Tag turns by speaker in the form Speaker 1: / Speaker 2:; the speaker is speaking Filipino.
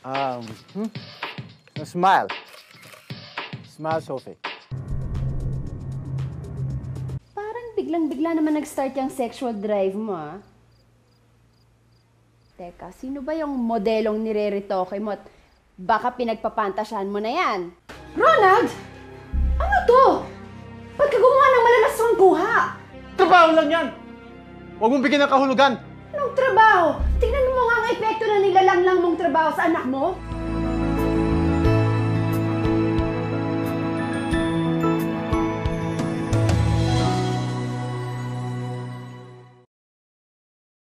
Speaker 1: Um, hmm? Smile. Smile, Sophie.
Speaker 2: Parang biglang-bigla naman nag-start yung sexual drive mo, ah. Teka, sino ba yung modelong nire-retoke mo at baka pinagpapantasyan mo na yan? Ronald! Ano to? Ba't ka gumawa ng malalas mong kuha?
Speaker 1: Trabaho lang yan! Huwag mong bigyan ng kahulugan!
Speaker 2: Anong trabaho? Tingnan ba o sa anak mo?